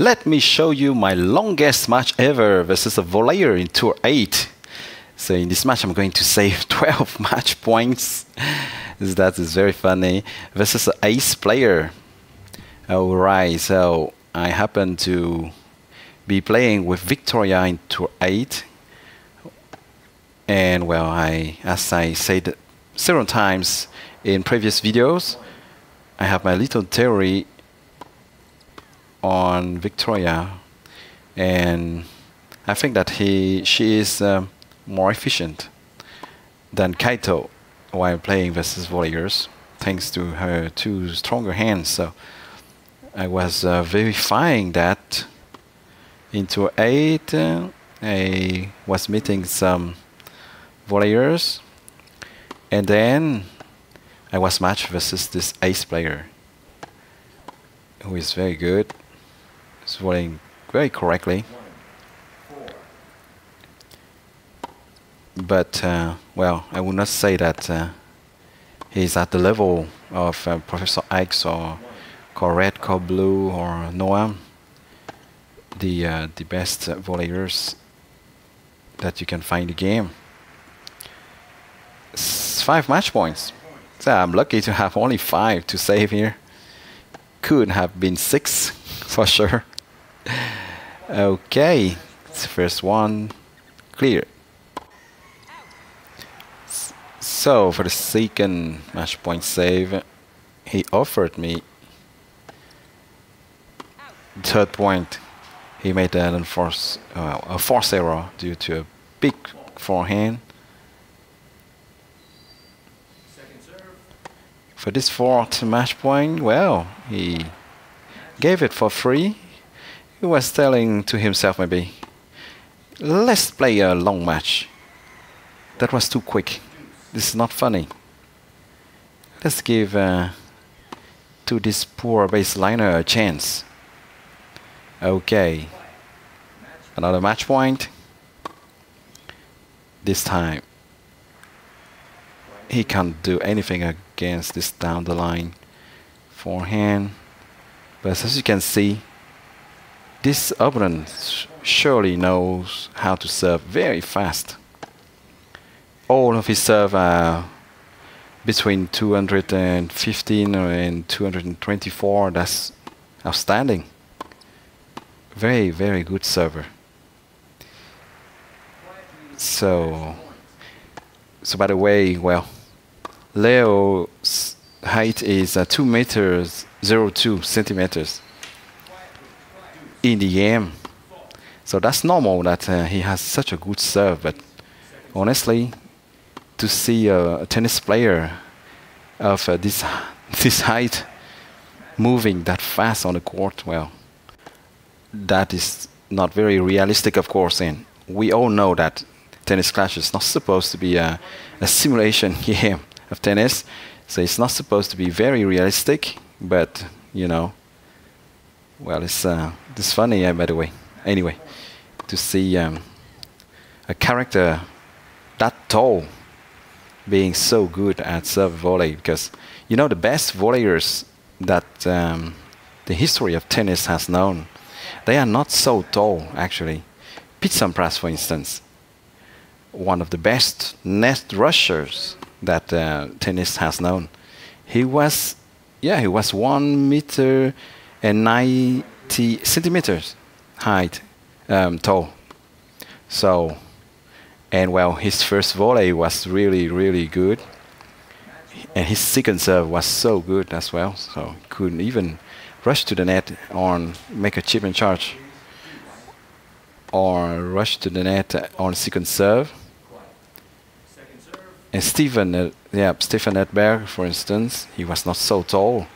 Let me show you my longest match ever versus a volleyer in Tour 8. So in this match, I'm going to save 12 match points. that is very funny. Versus an ace player. Alright, so I happen to be playing with Viktoria in Tour 8. And well, I, as I said several times in previous videos, I have my little theory on Viktoria, and I think that he she is um, more efficient than Kaito while playing versus volleyers, thanks to her two stronger hands. So I was uh, verifying that into eight. Uh, I was meeting some volleyers, and then I was matched versus this ace player, who is very good volleying very correctly. But, uh, well, I would not say that uh, he's at the level of uh, Professor X or Red, Core Blue or Noam, the, uh, the best volleyers that you can find in the game. S five match points. So I'm lucky to have only five to save here. Could have been six for sure okay, it's first one clear. so for the second match point save, he offered me third point. He made an enforce, uh, a force error due to a big forehand. For this fourth match point, well, he gave it for free he was telling to himself maybe, let's play a long match. That was too quick. This is not funny. Let's give uh, to this poor baseliner a chance. Okay. Another match point. This time he can't do anything against this down the line forehand. But as you can see, this opponent surely knows how to serve very fast. All of his serve are between 215 and 224. That's outstanding. Very, very good server. So, so by the way, well, Leo's height is uh, 2 meters 02 centimeters in the game. So that's normal that uh, he has such a good serve. But honestly, to see a, a tennis player of uh, this this height moving that fast on the court, well, that is not very realistic, of course. And we all know that tennis clash is not supposed to be a, a simulation game of tennis. So it's not supposed to be very realistic, but you know, well, it's uh, it's funny, by the way. Anyway, to see um, a character that tall being so good at serve volley, because you know the best volleyers that um, the history of tennis has known, they are not so tall actually. Pete Sampras, for instance, one of the best net rushers that uh, tennis has known. He was, yeah, he was one meter and 90 centimeters height um, tall. So, and well, his first volley was really, really good. And his second serve was so good as well. So couldn't even rush to the net or make a chip and charge or rush to the net on second serve. And Stephen, uh, yeah, Stephen Edberg, for instance, he was not so tall.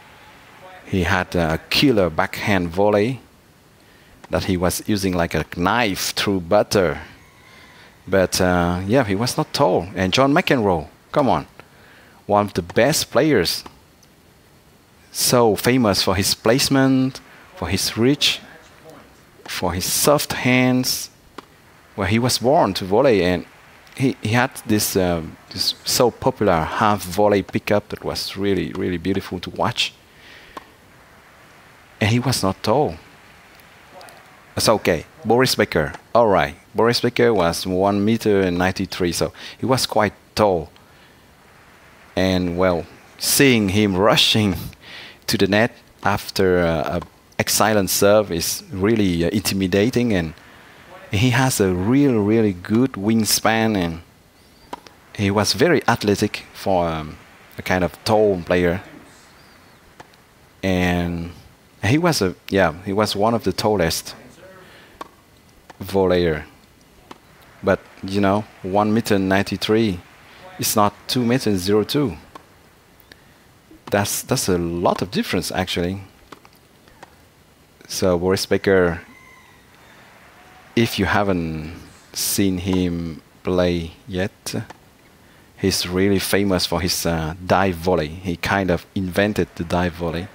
He had a killer backhand volley that he was using like a knife through butter. But uh, yeah, he was not tall. And John McEnroe, come on, one of the best players. So famous for his placement, for his reach, for his soft hands. Well, he was born to volley, and he, he had this, um, this so popular half volley pickup that was really, really beautiful to watch and he was not tall. It's okay. Boris Becker. All right. Boris Becker was one meter and 93, so he was quite tall. And well, seeing him rushing to the net after uh, a excellent serve is really uh, intimidating, and he has a real, really good wingspan, and he was very athletic for um, a kind of tall player. And he was a yeah, he was one of the tallest volleyer. But you know, one meter ninety three is not two meters zero two. That's that's a lot of difference actually. So Boris Becker, if you haven't seen him play yet, he's really famous for his uh, dive volley. He kind of invented the dive volley.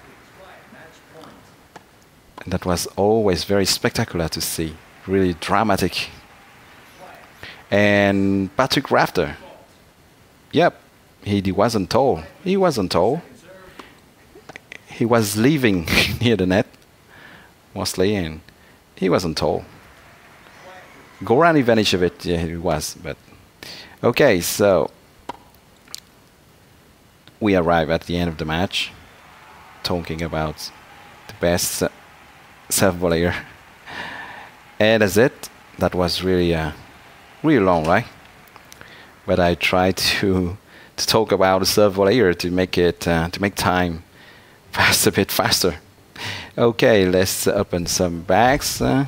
And that was always very spectacular to see really dramatic. And Patrick Rafter, yep, he, wasn't tall. He wasn't tall. He was leaving near the net, mostly, and he wasn't tall. Goran Ivanisevic, yeah, he was, but okay, so we arrive at the end of the match, talking about the best serve volleyer and that's it. That was really, uh, really long, right? But I tried to to talk about the serve layer to make it uh, to make time pass a bit faster. Okay, let's open some bags, uh,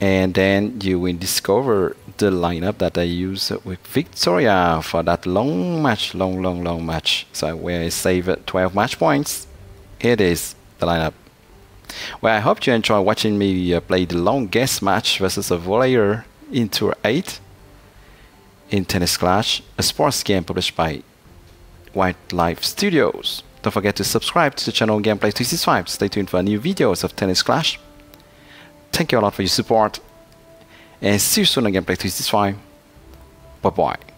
and then you will discover the lineup that I use with Viktoria for that long match, long, long, long match. So where I save 12 match points, it is the lineup. Well, I hope you enjoy watching me uh, play the long guess match versus a volleyer in Tour 8 in Tennis Clash, a sports game published by Wildlife Studios. Don't forget to subscribe to the channel Gameplay 365. Stay tuned for new videos of Tennis Clash. Thank you a lot for your support, and see you soon on Gameplay 365. Bye bye.